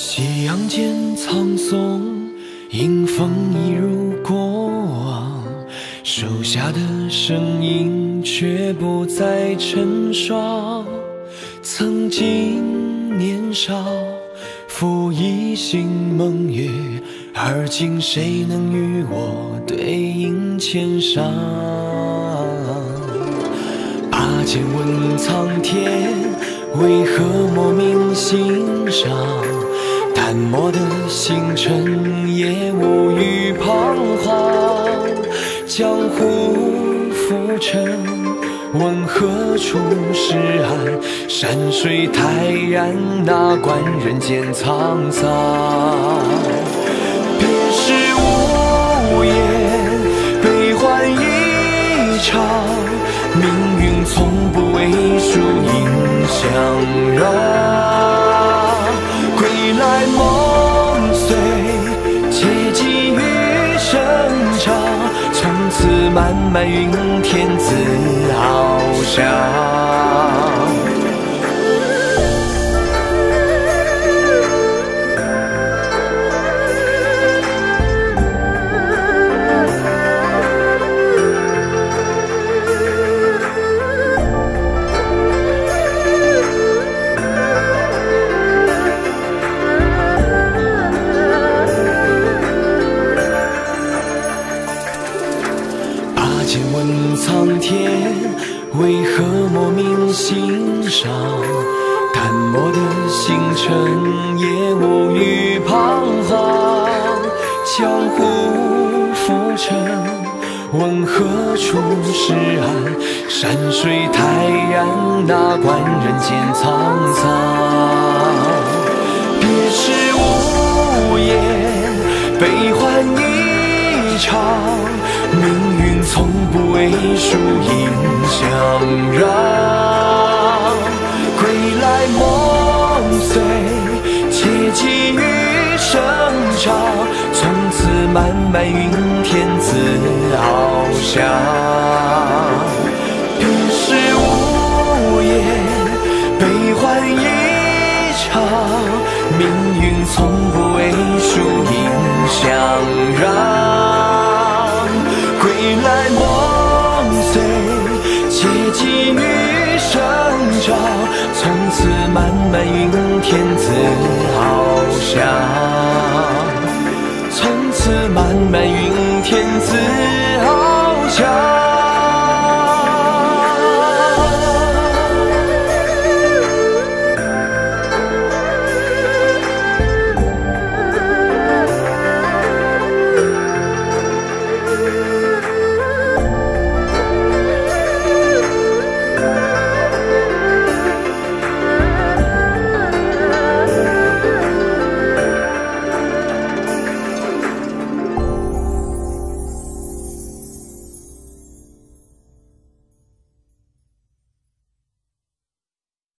夕阳间苍松迎风一如过往，树下的身影却不再成双。曾经年少负一心梦约，而今谁能与我对饮千觞？拔剑问苍天，为何莫名心伤？淡漠的星辰也无语彷徨。江湖浮沉，问何处是岸？山水泰然，哪管人间沧桑？别时无言，悲欢一场。命运从不为输赢相让。漫云天。莫名心伤？淡漠的星辰也无语彷徨。江湖浮沉，问何处是岸？山水泰然，哪管人间沧桑？别时无言，悲欢一场。命运从不为输赢相让。归来梦碎，结迹余生长。从此漫漫云天自翱翔。别时无言，悲欢一场。命运从不为输赢相让。从此漫漫云天自翱翔。从此漫漫云天自。